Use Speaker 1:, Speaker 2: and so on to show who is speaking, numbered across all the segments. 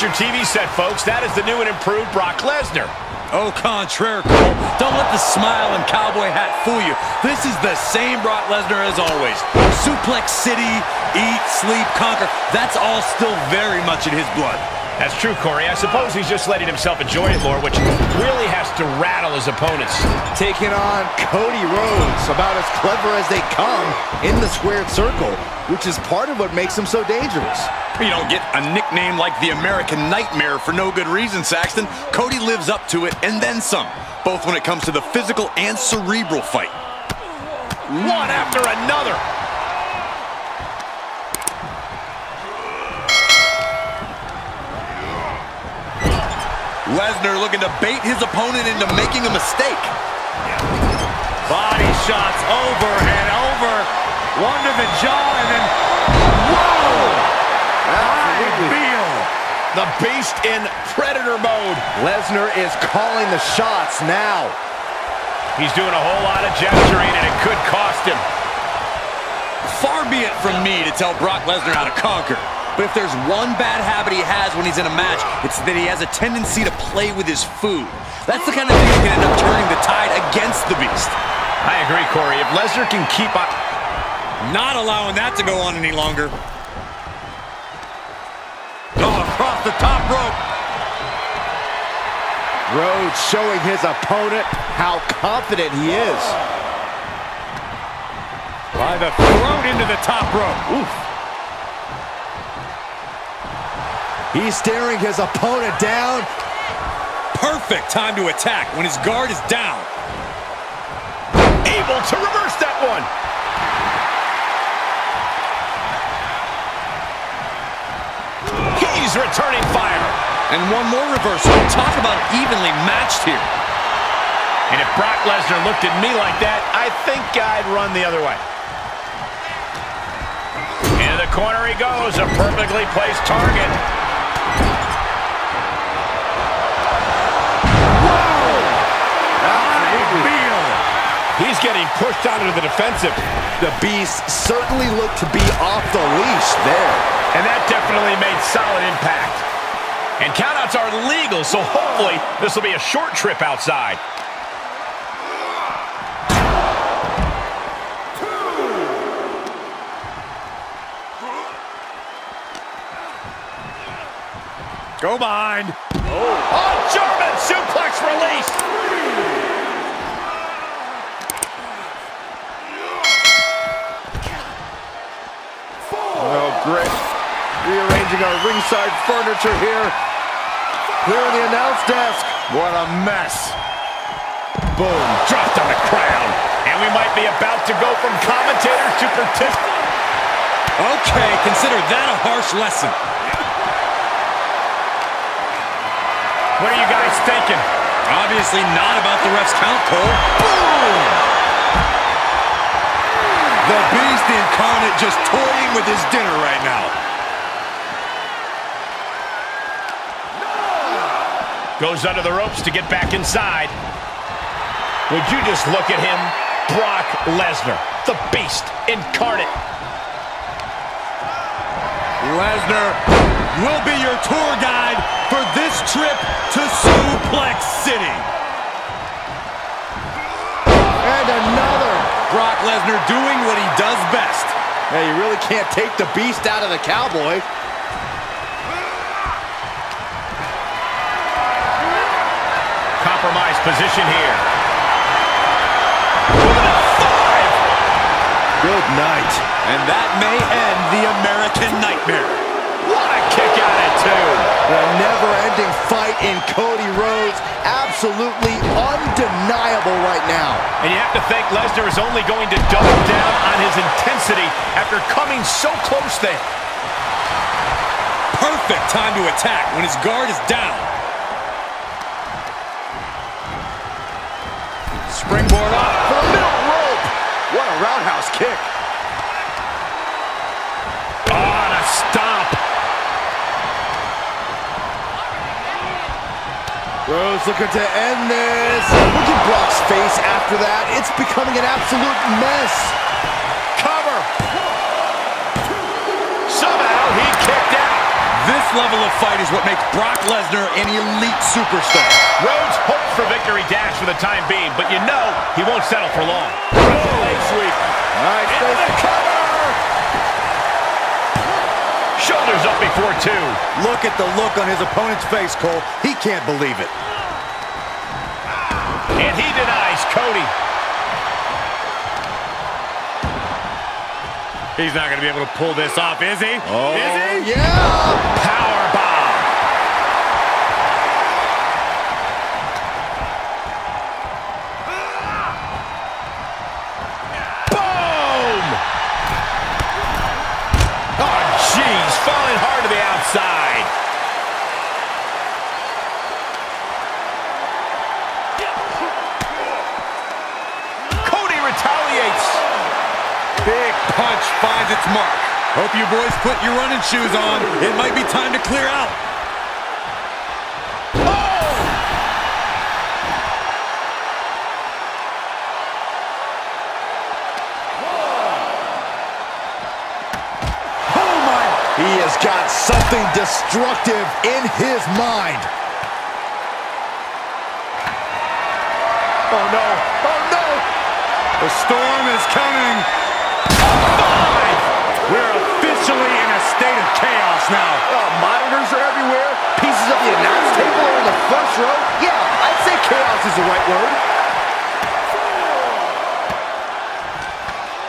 Speaker 1: Your TV set, folks. That is the new and improved Brock Lesnar.
Speaker 2: Au contraire, Cole. Don't let the smile and cowboy hat fool you. This is the same Brock Lesnar as always. Suplex City, eat, sleep, conquer. That's all still very much in his blood.
Speaker 1: That's true, Corey. I suppose he's just letting himself enjoy it more, which really has to rattle his opponents.
Speaker 3: Taking on Cody Rhodes, about as clever as they come in the squared circle, which is part of what makes him so dangerous.
Speaker 2: You don't get a nickname like the American Nightmare for no good reason, Saxton. Cody lives up to it and then some, both when it comes to the physical and cerebral fight.
Speaker 1: One after another.
Speaker 2: Lesnar looking to bait his opponent into making a mistake.
Speaker 4: Body shots over and over. One to the jaw and then, whoa! feel
Speaker 1: The beast in predator mode.
Speaker 3: Lesnar is calling the shots now.
Speaker 1: He's doing a whole lot of gesturing, and it could cost him.
Speaker 2: Far be it from me to tell Brock Lesnar how to conquer. But if there's one bad habit he has when he's in a match, it's that he has a tendency to play with his food. That's the kind of thing that can end up turning the tide against the Beast.
Speaker 1: I agree, Corey. If Lesnar can keep up...
Speaker 2: Not allowing that to go on any longer. Oh, across the top rope.
Speaker 3: Rhodes showing his opponent how confident he is.
Speaker 4: by the throat into the top rope.
Speaker 3: Oof. He's staring his opponent down.
Speaker 2: Perfect time to attack when his guard is down.
Speaker 1: Able to reverse that one. He's returning fire.
Speaker 2: And one more reversal. Talk about evenly matched here.
Speaker 1: And if Brock Lesnar looked at me like that, I think I'd run the other way. Into the corner he goes, a perfectly placed target. Pushed out into the defensive.
Speaker 3: The Beast certainly looked to be off the leash there.
Speaker 1: And that definitely made solid impact. And countouts are legal, so hopefully this will be a short trip outside.
Speaker 4: Go behind.
Speaker 1: Oh, oh German suplex release.
Speaker 3: Great. Rearranging our ringside furniture here. Clearing the announce desk. What a mess.
Speaker 1: Boom, dropped on the crown. And we might be about to go from commentators to participants.
Speaker 2: Okay, consider that a harsh lesson.
Speaker 1: What are you guys thinking?
Speaker 2: Obviously not about the ref's count, Cole. Boom! The Beast Incarnate just toying with his dinner right now.
Speaker 1: Goes under the ropes to get back inside. Would you just look at him? Brock Lesnar, the beast incarnate.
Speaker 2: Lesnar will be your tour guide for this trip to Suplex City.
Speaker 3: And another.
Speaker 2: Brock Lesnar doing what he does best.
Speaker 3: Hey, you really can't take the Beast out of the Cowboy.
Speaker 1: Compromised position here.
Speaker 3: Good night.
Speaker 2: And that may end the American Nightmare.
Speaker 1: What a kick out at two.
Speaker 3: A never-ending fight in Cody Rhodes. Absolutely undeniable right now.
Speaker 1: And you have to think Lesnar is only going to double down on his intensity after coming so close there.
Speaker 2: Perfect time to attack when his guard is down.
Speaker 3: Springboard up for the middle rope. What a roundhouse kick.
Speaker 1: Oh, and a stomp.
Speaker 3: Rhodes looking to end this. Look at Brock's face after that. It's becoming an absolute mess.
Speaker 1: Cover. Somehow he kicked out.
Speaker 2: This level of fight is what makes Brock Lesnar an elite superstar.
Speaker 1: Rhodes hopes for victory dash for the time being, but you know he won't settle for long. 4-2.
Speaker 2: Look at the look on his opponent's face, Cole. He can't believe it.
Speaker 1: And he denies Cody.
Speaker 4: He's not going to be able to pull this off, is he?
Speaker 3: Oh,
Speaker 4: is he?
Speaker 1: Oh,
Speaker 2: yeah! Powerbomb. Its mark. Hope you boys put your running shoes on. It might be time to clear out.
Speaker 3: Oh, my. He has got something destructive in his mind. Oh, no. Oh, no.
Speaker 4: The storm is coming.
Speaker 1: Five.
Speaker 4: Officially in a state of chaos now.
Speaker 3: Oh, monitors are everywhere. Pieces of the announce table are in the first row. Yeah, I'd say chaos is the right word.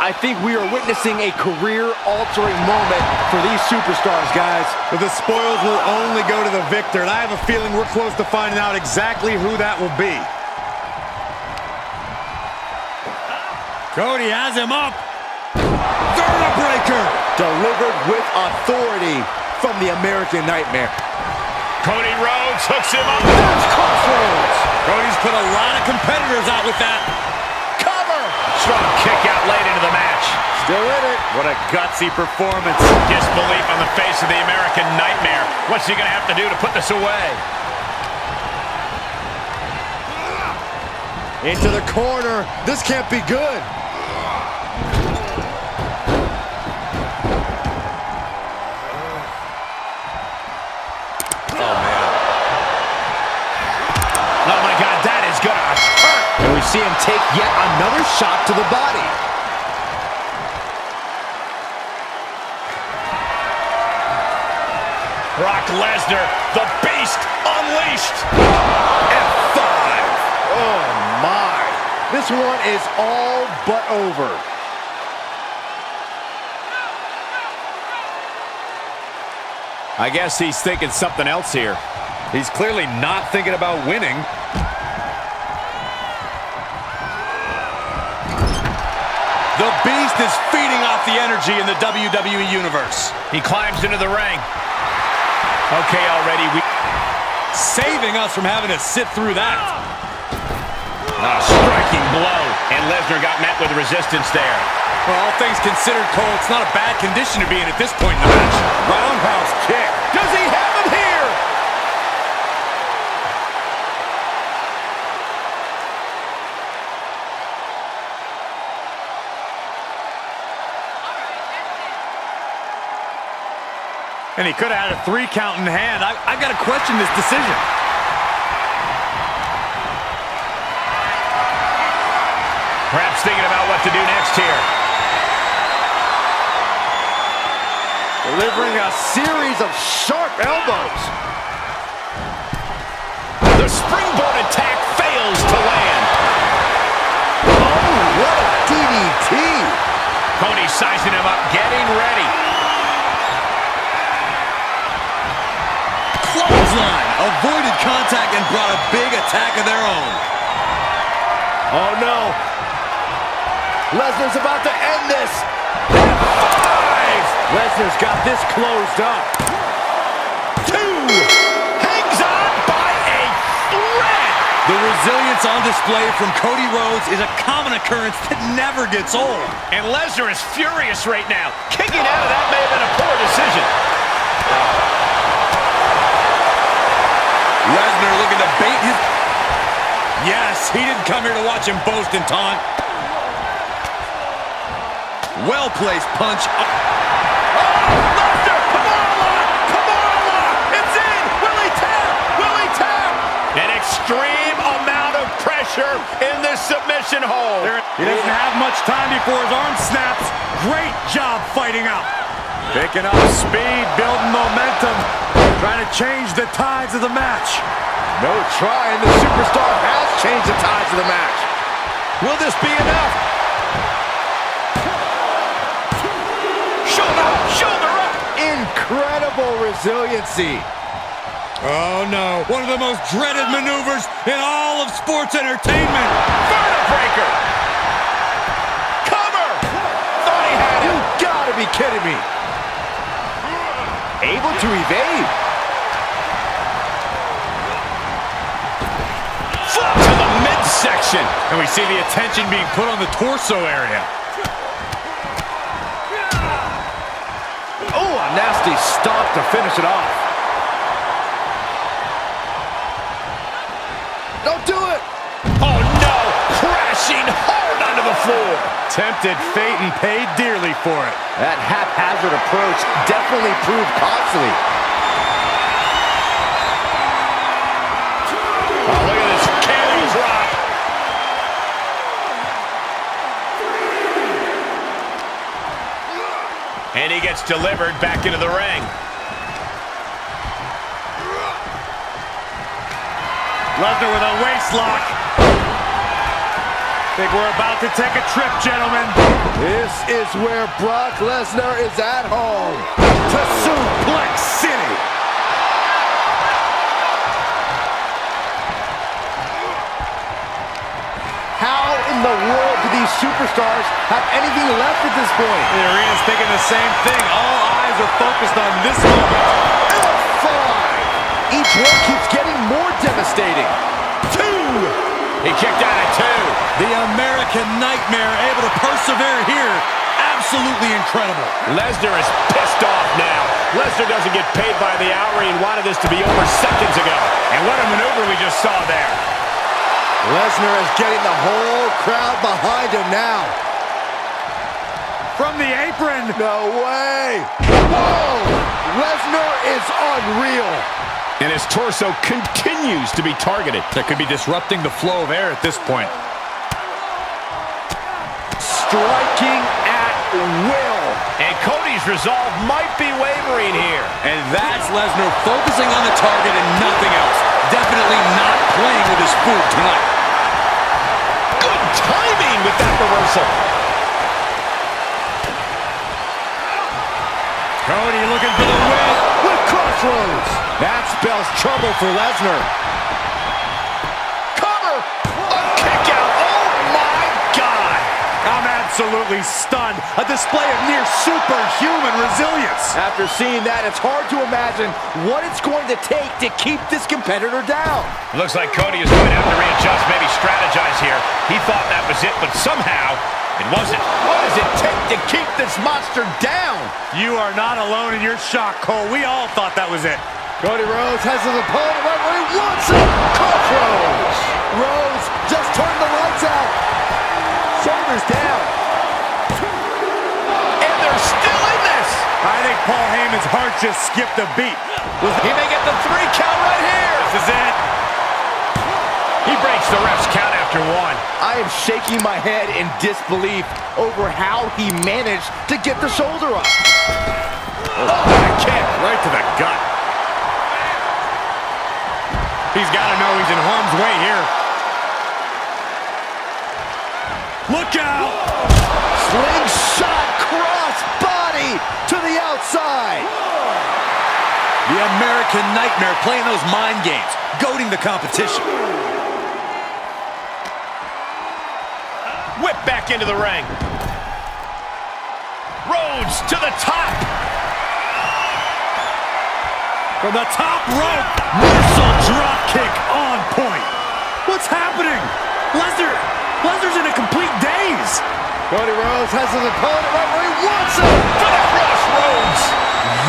Speaker 3: I think we are witnessing a career-altering moment for these superstars, guys.
Speaker 2: But the spoils will only go to the victor, and I have a feeling we're close to finding out exactly who that will be.
Speaker 4: Cody has him up.
Speaker 2: Vertebreaker!
Speaker 3: Delivered with authority from the American Nightmare.
Speaker 1: Cody Rhodes hooks him up.
Speaker 3: There's Crossroads.
Speaker 2: Cody's put a lot of competitors out with that.
Speaker 3: Cover.
Speaker 1: Strong kick out late into the match.
Speaker 3: Still in it.
Speaker 4: What a gutsy performance.
Speaker 1: Disbelief on the face of the American Nightmare. What's he going to have to do to put this away?
Speaker 3: Into the corner. This can't be good. And we see him take yet another shot to the body.
Speaker 1: Brock Lesnar, the beast unleashed.
Speaker 3: F5. Oh, my. This one is all but over.
Speaker 1: I guess he's thinking something else here.
Speaker 2: He's clearly not thinking about winning. The Beast is feeding off the energy in the WWE Universe.
Speaker 1: He climbs into the ring. Okay, already we.
Speaker 2: Saving us from having to sit through that.
Speaker 1: A striking blow, and Lesnar got met with resistance there.
Speaker 2: Well, all things considered, Cole, it's not a bad condition to be in at this point in the match. Roundhouse kick.
Speaker 1: Does he have him here?
Speaker 4: And he could have had a three count in hand.
Speaker 2: I, I've got to question this decision.
Speaker 1: Perhaps thinking about what to do next here.
Speaker 3: Delivering a series of sharp elbows.
Speaker 1: The springboard attack fails to land.
Speaker 3: Oh, what a DDT.
Speaker 1: Cody sizing him up, getting ready.
Speaker 2: Avoided contact and brought a big attack of their own.
Speaker 3: Oh, no. Lesnar's about to end this.
Speaker 1: Five,
Speaker 3: Lesnar's got this closed up.
Speaker 1: two, hangs on by a thread.
Speaker 2: The resilience on display from Cody Rhodes is a common occurrence that never gets old.
Speaker 1: And Lesnar is furious right now. Kicking out of that may have been a poor decision.
Speaker 2: Lesnar looking to bait his... Yes, he didn't come here to watch him boast and taunt. Well-placed punch.
Speaker 1: Oh! extreme amount of pressure in this submission hold.
Speaker 2: He doesn't have much time before his arm snaps. Great job fighting up. Picking up speed, building momentum, trying to change the tides of the match.
Speaker 3: No try, and The superstar has changed the tides of the match.
Speaker 1: Will this be enough? Shoulder up, shoulder up.
Speaker 3: Incredible resiliency.
Speaker 2: Oh no, one of the most dreaded maneuvers in all of sports entertainment.
Speaker 1: Vertebreaker. Cover. Thought he had
Speaker 3: it.
Speaker 1: You
Speaker 3: gotta be kidding me. Able to evade.
Speaker 1: Midsection.
Speaker 2: And we see the attention being put on the torso area.
Speaker 3: Oh, a nasty stomp to finish it off. Don't do it.
Speaker 1: Oh no, crashing hard onto the floor.
Speaker 2: Tempted fate and paid dearly for it.
Speaker 3: That haphazard approach definitely proved costly.
Speaker 1: And he gets delivered back into the ring.
Speaker 2: Lesnar with a waist lock. Think we're about to take a trip, gentlemen.
Speaker 3: This is where Brock Lesnar is at home. To Suplex City. How in the world do these superstars have anything left at this point?
Speaker 2: The arena's thinking the same thing. All eyes are focused on this moment.
Speaker 3: F5. Each one keeps getting more devastating.
Speaker 1: Two. He kicked out at two.
Speaker 5: The American Nightmare able to persevere here. Absolutely incredible.
Speaker 1: Lesnar is pissed off now. Lesnar doesn't get paid by the hour. He wanted this to be over seconds ago. And what a maneuver we just saw there.
Speaker 3: Lesnar is getting the whole crowd behind him now.
Speaker 2: From the apron.
Speaker 3: No way. Whoa. Lesnar is unreal.
Speaker 1: And his torso continues to be targeted.
Speaker 2: That could be disrupting the flow of air at this point.
Speaker 3: Striking at will.
Speaker 1: And Cody's resolve might be wavering here.
Speaker 5: And that's Lesnar focusing on the target and nothing else. Definitely not playing with his food tonight.
Speaker 1: Reversal.
Speaker 2: Cody looking for the win.
Speaker 3: With crossroads. That spells trouble for Lesnar.
Speaker 2: Absolutely stunned. A display of near superhuman resilience.
Speaker 3: After seeing that, it's hard to imagine what it's going to take to keep this competitor down.
Speaker 1: Looks like Cody is going to have to readjust, maybe strategize here. He thought that was it, but somehow it wasn't. What does it take to keep this monster down?
Speaker 2: You are not alone in your shock, Cole. We all thought that was it.
Speaker 3: Cody Rhodes has his opponent right where he wants him. Crossroads. Rhodes just turned the lights out. Shoulders down.
Speaker 1: And they're still in this.
Speaker 2: Think Paul Heyman's heart just skipped a beat.
Speaker 1: He may get the three count right here.
Speaker 2: This is it.
Speaker 1: He breaks the ref's count after one.
Speaker 3: I am shaking my head in disbelief over how he managed to get the shoulder up.
Speaker 1: Oh, what a kick.
Speaker 2: Right to the gut. He's got to know he's in harm's way here. Look out!
Speaker 3: Slingshot to the outside.
Speaker 5: The American Nightmare playing those mind games, goading the competition.
Speaker 1: Whip back into the ring. Rhodes to the top.
Speaker 2: From the top rope, missile drop kick on point. What's happening? Lesnar, Lesnar's in a complete daze.
Speaker 3: Cody Rhodes has his opponent right where he wants him.
Speaker 1: For the crossroads.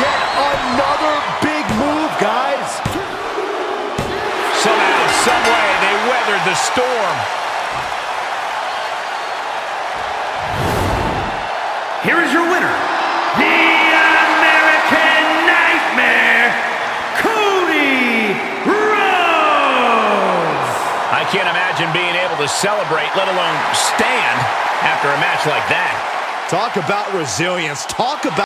Speaker 3: Yet another big move, guys.
Speaker 1: Somehow, someway, they weathered the storm.
Speaker 6: Here is your winner, the American Nightmare, Cody Rhodes.
Speaker 1: I can't imagine being able to celebrate, let alone stand, after a match like that.
Speaker 3: Talk about resilience. Talk about